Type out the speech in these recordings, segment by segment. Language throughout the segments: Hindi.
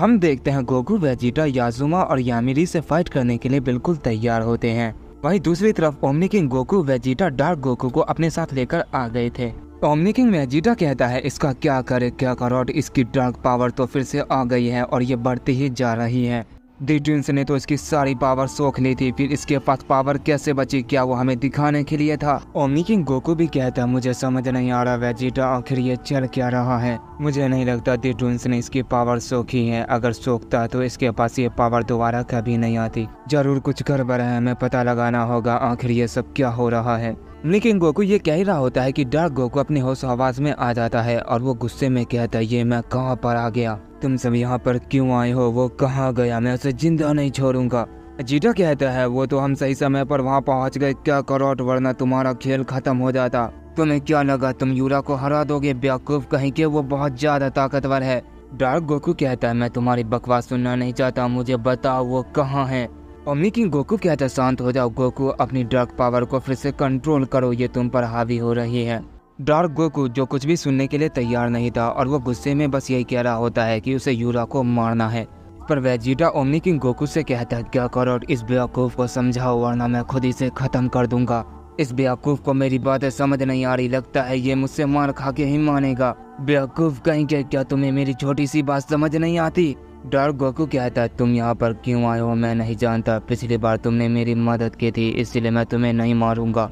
हम देखते हैं गोकू वेजिटा, याजुमा और यामिरी से फाइट करने के लिए बिल्कुल तैयार होते हैं। वहीं दूसरी तरफ़ omni king Goku, Vegeta, dark Goku को अपने साथ लेकर आ गए थे। ओमनी किंग वेजिटा कहता है, इसका क्या करे, क्या करोट, इसकी डार्क पावर तो फिर से आ गई है और ये बढ़ती ही जा रही है। दी ने तो इसकी सारी पावर सोख ली थी, फिर इसके पास पावर कैसे बची? क्या वो हमें दिखाने के लिए था? ओमनी किंग गोकू भी कहता, मुझे समझ नहीं आ रहा वेजिटा आखिर ये चल क्या रहा है? मुझे नहीं लगता दी ने इसकी पावर सोखी है। अगर सोखता तो इसके पास ये पावर दोबारा कभी नहीं आती। ज़रूर कुछ गड़बड़ है, हमें पता लगाना होगा आखिर ये सब क्या हो रहा है। लेकिन गोकू, ये कह ही रहा होता है कि डार्क गोकू अपने होश आवाज़ में आ जाता है और वो गुस्से में कहता है, ये मैं कहाँ पर आ गया? तुम सब यहाँ पर क्यों आए हो? वो कहाँ गया? मैं उसे ज़िंदा नहीं छोड़ूँगा। जीटा कहता है, वो तो हम सही समय पर वहाँ पहुँच गए। क्या करोट वरना तुम्हारा खेल खत्म हो जाता। तुम्हें क्या लगा, तुम यूरा को हरा दोगे? बेवकूफ़ कहीं के वो बहुत ज़्यादा ताकतवर है। डार्क गोकू कहता है, मैं तुम्हारी बकवास सुनना नहीं चाहता। मुझे बताओ वो कहाँ है? ओमी किंग गोकू कहता शांत हो जाओ। गोकू अपनी डार्क पावर को फिर से कंट्रोल करो, ये तुम पर हावी हो रही है। डार्क गोकू जो कुछ भी सुनने के लिए तैयार नहीं था और वो गुस्से में बस यही कह रहा होता है कि उसे यूरा को मारना है। पर वेजिटा ओमनी किंग गोकू से कहता है, क्या करो और इस बेवकूफ़ को समझाओ, वरना मैं खुद इसे खत्म कर दूँगा। इस बेवकूफ़ को मेरी बातें समझ नहीं आ रही, लगता है ये मुझसे मार खा के ही मानेगा। बेवकूफ़ कहीं के क्या तुम्हें मेरी छोटी सी बात समझ नहीं आती? डार्क गोकू कहता तुम यहाँ पर क्यों आए हो? मैं नहीं जानता। पिछली बार तुमने मेरी मदद की थी, इसलिए मैं तुम्हें नहीं मारूँगा।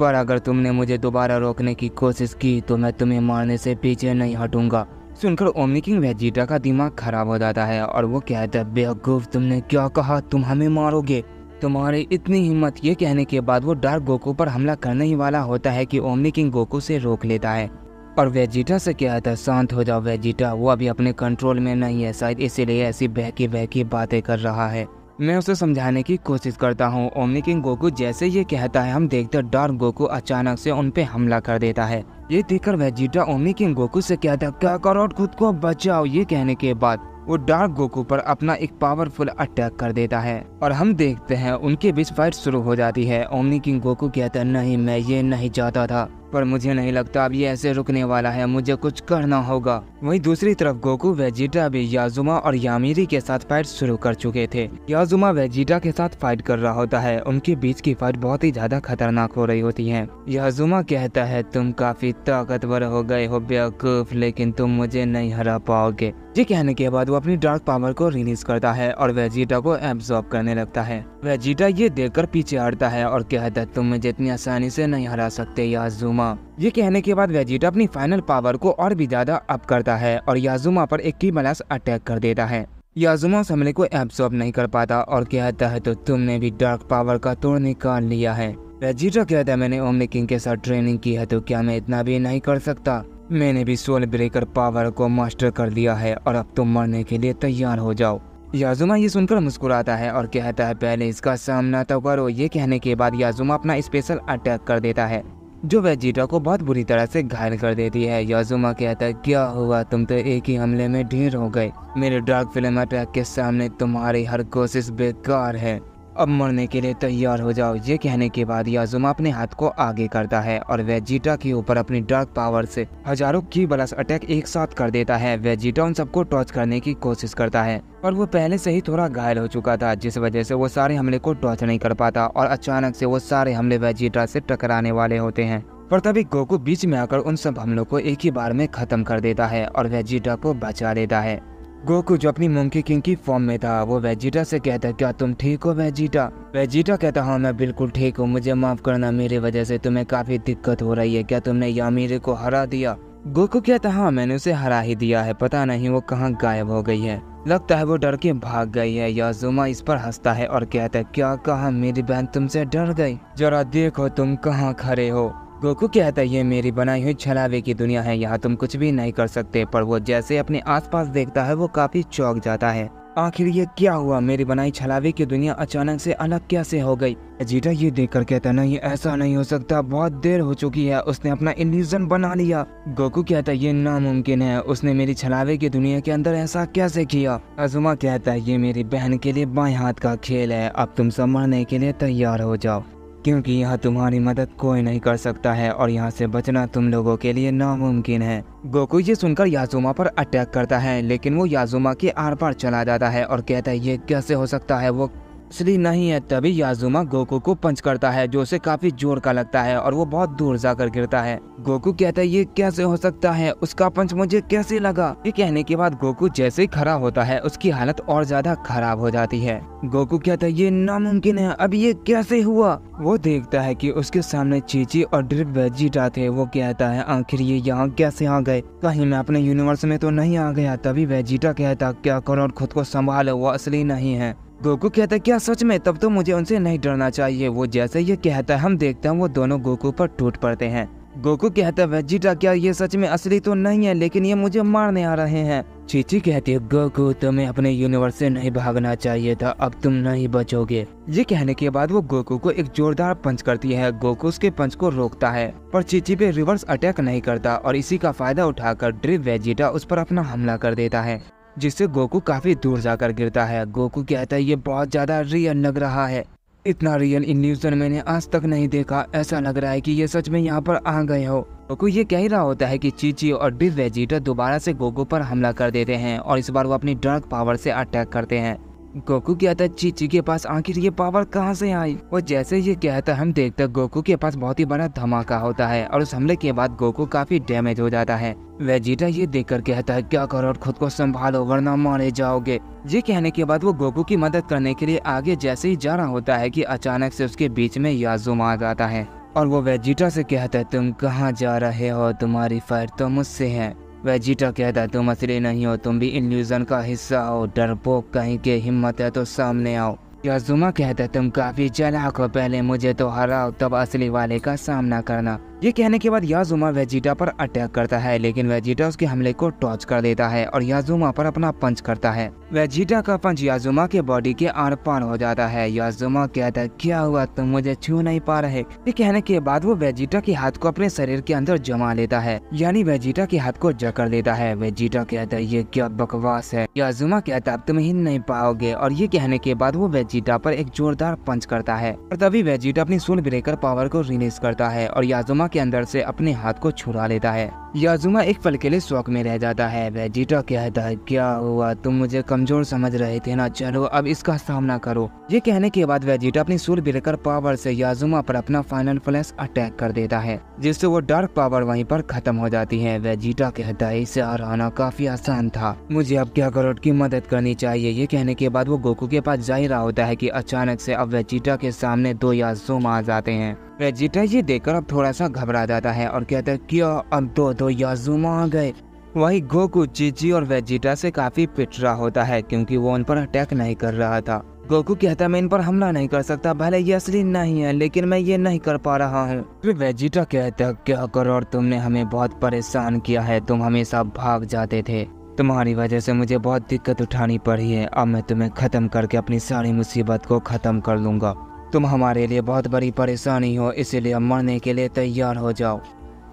पर अगर तुमने मुझे दोबारा रोकने की कोशिश की तो मैं तुम्हें मारने से पीछे नहीं हटूँगा। सुनकर ओमनी किंग वेजिटा का दिमाग खराब हो जाता है और वो कहता है, बेवकूफ़, तुमने क्या कहा? तुम हमें मारोगे। तुम्हारी इतनी हिम्मत, ये कहने के बाद वो डार्क गोकू पर हमला करने ही वाला होता है कि ओमनी किंग गोकू से रोक लेता है। और वेजिटा से कहता है शांत हो जाओ वेजिटा। वो अभी अपने कंट्रोल में नहीं है, शायद इसीलिए ऐसी बहकी बहकी बातें कर रहा है। मैं उसे समझाने की कोशिश करता हूँ। ओमनी किंग गोकू जैसे ये कहता है, हम देखते डार्क गोकू अचानक से उन पे हमला कर देता है। ये देखकर वेजिटा ओमनी किंग गोकू से कहता है क्या करो खुद को बचाओ? ये कहने के बाद वो डार्क गोकू पर अपना एक पावरफुल अटैक कर देता है। और हम देखते हैं, उनके बीच फाइट शुरू हो जाती है। ओमनी किंग गोकू कहता, नहीं, मैं ये नहीं चाहता था। पर मुझे नहीं लगता अब ये ऐसे रुकने वाला है, मुझे कुछ करना होगा। वहीं दूसरी तरफ़ गोकू, वेजिटा भी याजुमा और यामिरी के साथ फाइट शुरू कर चुके थे। याजुमा वेजिटा के साथ फाइट कर रहा होता है, उनके बीच की फाइट बहुत ही ज़्यादा खतरनाक हो रही होती है। याजुमा कहता है, तुम काफ़ी ताकतवर हो गए हो बेवकूफ़, लेकिन तुम मुझे नहीं हरा पाओगे। ये कहने के बाद वो अपनी डार्क पावर को रिलीज़ करता है और वेजिटा को एब्जॉर्ब करने लगता है। वेजिटा ये देखकर पीछे हटता है और कहता है, तुम मुझे इतनी आसानी से नहीं हरा सकते, याजुमा। ये कहने के बाद वेजिटा अपनी फाइनल पावर को और भी ज़्यादा अप करता है और याजुमा पर एक की बलास अटैक कर देता है। याजुमा उस हमले को एब्सॉर्ब नहीं कर पाता और कहता है तो तुमने भी डार्क पावर का तोड़ निकाल लिया है। वेजिटा कहता है, मैंने ओमनी किंग के साथ ट्रेनिंग की है तो क्या मैं इतना भी नहीं कर सकता? मैंने भी सोल ब्रेकर पावर को मास्टर कर लिया है और अब तुम मरने के लिए तैयार हो जाओ। याजुमा ये सुनकर मुस्कुराता है और कहता है, पहले इसका सामना तो करो। ये कहने के बाद याजुमा अपना स्पेशल अटैक कर देता है। जो वेजिटा को बहुत बुरी तरह से घायल कर देती है। यजुमा कहता है, क्या हुआ? तुम तो एक ही हमले में ढेर हो गए। मेरे डार्क फ़िल्म अटैक के सामने तुम्हारी हर कोशिश बेकार है। अब मरने के लिए तैयार हो जाओ। ये कहने के बाद याजुमा अपने हाथ को आगे करता है और वेजिटा के ऊपर अपनी डार्क पावर से हज़ारों की बलस अटैक एक साथ कर देता है। वेजिटा उन सबको टॉर्च करने की कोशिश करता है, पर वो पहले से ही थोड़ा घायल हो चुका था, जिस वजह से वो सारे हमले को टॉर्च नहीं कर पाता और अचानक से वो सारे हमले वेजिटा से टकराने वाले होते हैं। पर तभी गोकू बीच में आकर उन सब हमलों को एक ही बार में खत्म कर देता है और वेजिटा को बचा लेता है। गोकू जो अपनी मंकी किंग की फॉर्म में था, वो वेजिटा से कहता है, क्या तुम ठीक हो वेजिटा वेजिटा कहता हाँ मैं बिल्कुल ठीक हूँ, मुझे माफ़ करना, मेरी वजह से तुम्हें काफ़ी दिक्कत हो रही है, क्या तुमने यामीरे को हरा दिया? गोकू कहता हाँ मैंने उसे हरा ही दिया है, पता नहीं वो कहाँ गायब हो गई है। लगता है वो डर के भाग गई है याजुमा इस पर हंसता है और कहता है, क्या कहा मेरी बहन तुमसे डर गई? जरा देखो तुम कहाँ खड़े हो। गोकू कहता है, ये मेरी बनाई हुई छलावे की दुनिया है, यहाँ तुम कुछ भी नहीं कर सकते, पर वो जैसे अपने आसपास देखता है, वो काफ़ी चौक जाता है। आखिर ये क्या हुआ? मेरी बनाई छलावे की दुनिया अचानक से अलग कैसे हो गई? जीटा ये देखकर कहता नहीं ऐसा नहीं हो सकता, बहुत देर हो चुकी है, उसने अपना इल्यूजन बना लिया। गोकू कहता ये नामुमकिन है, उसने मेरी छलावे की दुनिया के अंदर ऐसा कैसे किया? अजुमा कहता है, ये मेरी बहन के लिए बाएँ हाथ का खेल है, अब तुम सब मरने के लिए तैयार हो जाओ। क्योंकि यहाँ तुम्हारी मदद कोई नहीं कर सकता है और यहाँ से बचना तुम लोगों के लिए नामुमकिन है। गोकू ये सुनकर याजुमा पर अटैक करता है, लेकिन वो याजुमा के आर पार चला जाता है और कहता है, ये कैसे हो सकता है? वो असली नहीं है, तभी याजुमा गोकू को पंच करता है, जो उसे काफ़ी ज़ोर का लगता है और वो बहुत दूर जाकर गिरता है। गोकू कहता है, ये कैसे हो सकता है? उसका पंच मुझे कैसे लगा? ये कहने के बाद गोकू जैसे ही खड़ा होता है, उसकी हालत और ज़्यादा खराब हो जाती है। गोकू कहता है, ये नामुमकिन है, अब ये कैसे हुआ? वो देखता है कि उसके सामने चीची और ड्रिप वेजिटा थे वो कहता है, आखिर ये यहाँ कैसे आ गए? कहीं मैं अपने यूनिवर्स में तो नहीं आ गया, तभी वेजिटा कहता, क्या करो और खुद को संभालो, वो असली नहीं है। गोकू कहता है, क्या सच में तब तो मुझे उनसे नहीं डरना चाहिए। वो जैसे ये कहता है, हम देखते हैं, वो दोनों गोकू पर टूट पड़ते हैं। गोकू कहता है वेजिटा क्या ये सच में असली तो नहीं है, लेकिन ये मुझे मारने आ रहे हैं। चीची कहती है, गोकू, तुम्हें अपने यूनिवर्स से नहीं भागना चाहिए था, अब तुम नहीं बचोगे। ये कहने के बाद वो गोकू को एक जोरदार पंच करती है। गोकू उसके पंच को रोकता है, पर चीची पे रिवर्स अटैक नहीं करता, और इसी का फ़ायदा उठाकर ड्रिप वेजिटा उस पर अपना हमला कर देता है। जिससे गोकू काफ़ी दूर जाकर गिरता है। गोकू कहता है, ये बहुत ज़्यादा रियल लग रहा है। इतना रियल इल्यूजन मैंने आज तक नहीं देखा। ऐसा लग रहा है कि ये सच में यहाँ पर आ गए हो। गोकू ये कह रहा होता है कि चीची और बिग वेजिटर दोबारा से गोकू पर हमला कर देते हैं और इस बार वो अपनी डार्क पावर से अटैक करते हैं। गोकू कहता है चीची के पास आखिर ये पावर कहाँ से आई? वो जैसे ये कहता हम देखते गोकू के पास बहुत ही बड़ा धमाका होता है और उस हमले के बाद गोकू काफ़ी डैमेज हो जाता है। वेजिटा ये देखकर कहता है, क्या करो और खुद को संभालो, वरना मारे जाओगे। ये कहने के बाद वो गोकू की मदद करने के लिए आगे जैसे ही जा रहा होता है कि अचानक से उसके बीच में याजुमा आ जाता है। और वो वेजिटा से कहता है, तुम कहाँ जा रहे हो? तुम्हारी फाइट तो मुझसे है। वेजिटा कहता है, तुम असली नहीं हो, तुम भी इल्यूजन का हिस्सा हो, डरपोक कहीं के हिम्मत है तो सामने आओ। याजुमा कहता है, तुम काफ़ी चलाक हो, पहले मुझे तो हराओ, तब असली वाले का सामना करना। ये कहने के बाद याजुमा वेजिटा पर अटैक करता है, लेकिन वेजिटा उसके हमले को टॉच कर देता है और याजुमा पर अपना पंच करता है। वेजिटा का पंच याजुमा के बॉडी के आर पार हो जाता है। याजुमा कहता है, क्या हुआ? तुम मुझे छू नहीं पा रहे। ये कहने के बाद वो वेजिटा के हाथ को अपने शरीर के अंदर जमा लेता है, यानी वेजिटा के हाथ को जकड़ देता है। वेजिटा कहता है, ये क्या बकवास है? याजुमा कहता अब तुम हिल नहीं पाओगे। और ये कहने के बाद वो वेजिटा पर एक जोरदार पंच करता है और तभी वेजिटा अपनी सोल ब्रेकर पावर को रिलीज़ करता है और याजुमा के अंदर से अपने हाथ को छुड़ा लेता है। याजुमा एक पल के लिए शौक में रह जाता है। वेजिटा कहता है, क्या हुआ? तुम मुझे कमज़ोर समझ रहे थे ना? चलो, अब इसका सामना करो। ये कहने के बाद वेजिटा अपनी सूर ब्रेकर पावर से याजुमा पर अपना फाइनल फ्लैश अटैक कर देता है, जिससे वो डार्क पावर वहीं पर खत्म हो जाती है। वेजिटा कहता है, इसे हराना काफ़ी आसान था। मुझे अब क्या करोड़ की मदद करनी चाहिए? ये कहने के बाद वो गोकू के पास जा ही रहा होता है की अचानक से अब वेजिटा के सामने दो याजुमा आ जाते हैं। वेजिटा ये देखकर अब थोड़ा सा घबरा जाता है और कहता है, क्या? अब दो याजुमा आ गए। वही गोकू, चीची और वेजिटा से काफ़ी पिट रहा होता है, क्योंकि वो उन पर अटैक नहीं कर रहा था। गोकू कहता, मैं इन पर हमला नहीं कर सकता, भले ये असली नहीं है, लेकिन मैं ये नहीं कर पा रहा हूँ। फिर वेजिटा कहता, क्या करो, और तुमने हमें बहुत परेशान किया है, तुम हमेशा भाग जाते थे। तुम्हारी वजह से मुझे बहुत दिक्कत उठानी पड़ी है, अब मैं तुम्हें खत्म करके अपनी सारी मुसीबत को खत्म कर लूँगा। तुम हमारे लिए बहुत बड़ी परेशानी हो, इसीलिए मरने के लिए तैयार हो जाओ।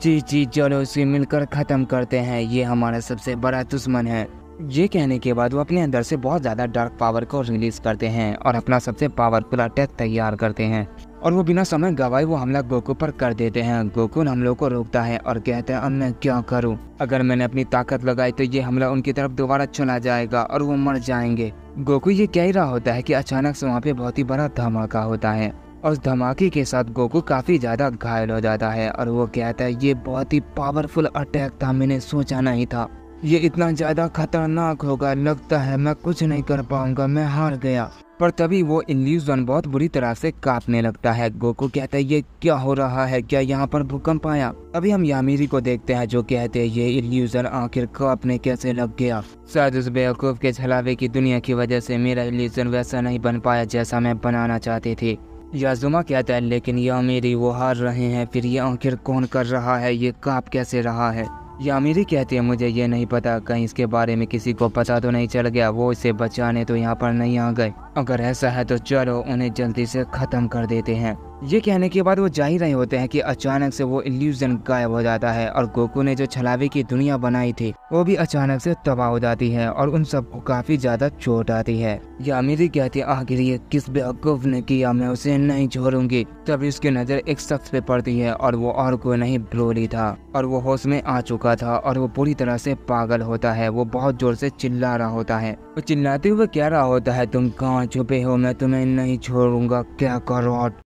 जी जी, चलो इसे मिलकर ख़त्म करते हैं। ये हमारा सबसे बड़ा दुश्मन है। ये कहने के बाद वो अपने अंदर से बहुत ज़्यादा डार्क पावर को रिलीज़ करते हैं और अपना सबसे पावरफुल अटैक तैयार करते हैं। और वो बिना समय गवाए वो हमला गोकू पर कर देते हैं। गोकू हम लोग को रोकता है और कहते हैं, अब मैं क्या करूँ? अगर मैंने अपनी ताकत लगाई तो ये हमला उनकी तरफ़ दोबारा चला जाएगा और वो मर जाएँगे। गोकू ये कह रहा होता है कि अचानक से वहाँ पे बहुत ही बड़ा धमाका होता है। और धमाके के साथ गोकू काफ़ी ज़्यादा घायल हो जाता है और वो कहता है, ये बहुत ही पावरफुल अटैक था, मैंने सोचा नहीं था। ये इतना ज़्यादा खतरनाक होगा, लगता है मैं कुछ नहीं कर पाऊँगा, मैं हार गया। पर तभी वो इल्यूजन बहुत बुरी तरह से कांपने लगता है। गोकू कहता है, ये क्या हो रहा है? क्या यहाँ पर भूकंप आया? अभी हम यामिरी को देखते हैं, जो कहते हैं, ये इल्यूजन आखिर कांपने कैसे लग गया? शायद उस बेवकूफ़ के छलावे की दुनिया की वजह से मेरा इल्यूजन वैसा नहीं बन पाया जैसा मैं बनाना चाहती थी। याजुमा कहता है लेकिन या यामिरी वो हार रहे हैं, फिर ये आखिर कौन कर रहा है? ये काप कैसे रहा है? यामिरी कहती है मुझे ये नहीं पता। कहीं इसके बारे में किसी को पता तो नहीं चल गया। वो इसे बचाने तो यहाँ पर नहीं आ गए। अगर ऐसा है तो चलो, उन्हें जल्दी से ख़त्म कर देते हैं। ये कहने के बाद वो जा ही रहे होते हैं कि अचानक से वो इल्यूजन गायब हो जाता है और गोकू ने जो छलावे की दुनिया बनाई थी, वो भी अचानक से तबाह हो जाती है और उन सबको काफ़ी ज़्यादा चोट आती है। यामिरी कहती है, आखिर ये किस बेवकूफ़ ने किया? मैं उसे नहीं छोड़ूँगी। तभी उसकी नज़र एक शख्स पे पड़ती है और वो और कोई नहीं ब्रोली था और वो होश में आ चुका था और वो पूरी तरह से पागल होता है। वो बहुत ज़ोर से चिल्ला रहा होता है। वो चिल्लाते हुए कह रहा होता है, तुम कहाँ छुपे हो? मैं तुम्हें नहीं छोड़ूँगा। क्या करो